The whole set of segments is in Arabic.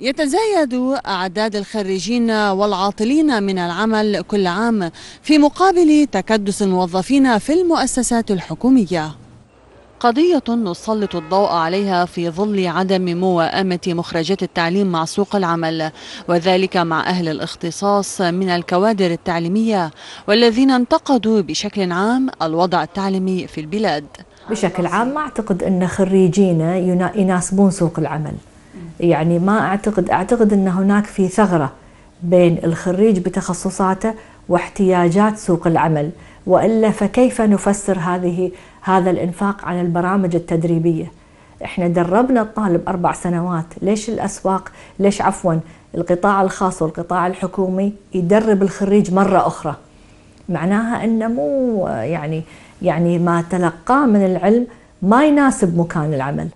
يتزايد أعداد الخريجين والعاطلين من العمل كل عام في مقابل تكدس الموظفين في المؤسسات الحكومية. قضية نسلط الضوء عليها في ظل عدم موائمة مخرجات التعليم مع سوق العمل وذلك مع أهل الاختصاص من الكوادر التعليمية والذين انتقدوا بشكل عام الوضع التعليمي في البلاد. بشكل عام ما أعتقد أن خريجينا يناسبون سوق العمل. يعني ما أعتقد أعتقد أن هناك في ثغرة بين الخريج بتخصصاته واحتياجات سوق العمل وإلا فكيف نفسر هذه هذا الإنفاق على البرامج التدريبية؟ إحنا دربنا الطالب أربع سنوات، ليش الأسواق، ليش عفوا القطاع الخاص والقطاع الحكومي يدرب الخريج مرة أخرى؟ معناها إنه مو يعني يعني ما تلقاه من العلم ما يناسب مكان العمل.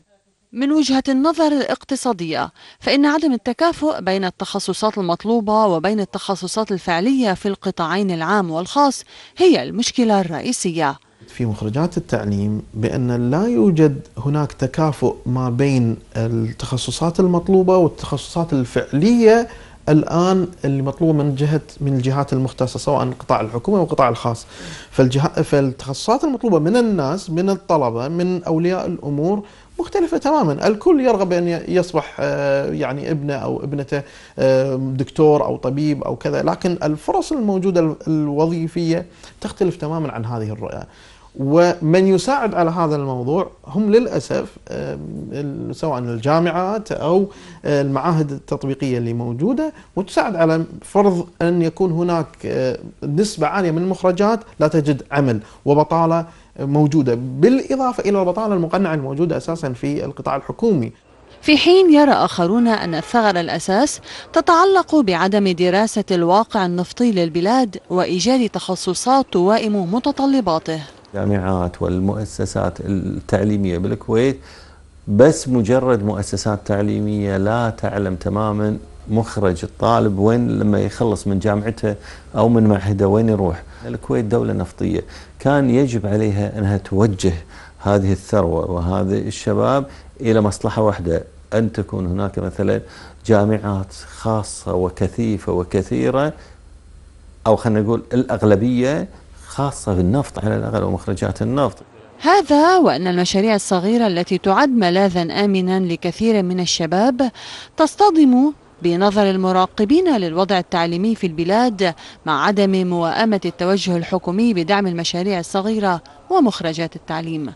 من وجهة النظر الاقتصادية فإن عدم التكافؤ بين التخصصات المطلوبة وبين التخصصات الفعلية في القطاعين العام والخاص هي المشكلة الرئيسية. في مخرجات التعليم بأن لا يوجد هناك تكافؤ ما بين التخصصات المطلوبة والتخصصات الفعلية الآن اللي مطلوب من جهه من الجهات المختصة سواء القطاع الحكومي أو القطاع الخاص. فالجهات فالتخصصات المطلوبة من الناس من الطلبة من أولياء الأمور مختلفة تماما. الكل يرغب أن يصبح آه، يعني ابنه أو ابنته آه، دكتور أو طبيب أو كذا. لكن الفرص الموجودة الوظيفية تختلف تماما عن هذه الرؤية. ومن يساعد على هذا الموضوع هم للأسف سواء الجامعات أو المعاهد التطبيقية اللي موجودة وتساعد على فرض أن يكون هناك نسبة عالية من المخرجات لا تجد عمل وبطالة موجودة بالإضافة إلى البطالة المقنعة الموجودة أساسا في القطاع الحكومي. في حين يرى آخرون أن الثغر الأساس تتعلق بعدم دراسة الواقع النفطي للبلاد وإيجاد تخصصات توائم متطلباته الجامعات والمؤسسات التعليمية بالكويت بس مجرد مؤسسات تعليمية لا تعلم تماما مخرج الطالب وين لما يخلص من جامعته أو من معهده وين يروح. الكويت دولة نفطية. كان يجب عليها أنها توجه هذه الثروة وهذه الشباب إلى مصلحة واحدة أن تكون هناك مثلا جامعات خاصة وكثيفة وكثيرة أو خلينا نقول الأغلبية خاصة بالنفط على الأقل ومخرجات النفط. هذا وأن المشاريع الصغيرة التي تعد ملاذا آمنا لكثير من الشباب تصطدم بنظر المراقبين للوضع التعليمي في البلاد مع عدم موائمة التوجه الحكومي بدعم المشاريع الصغيرة ومخرجات التعليم.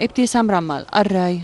ابتسام رمال الرأي.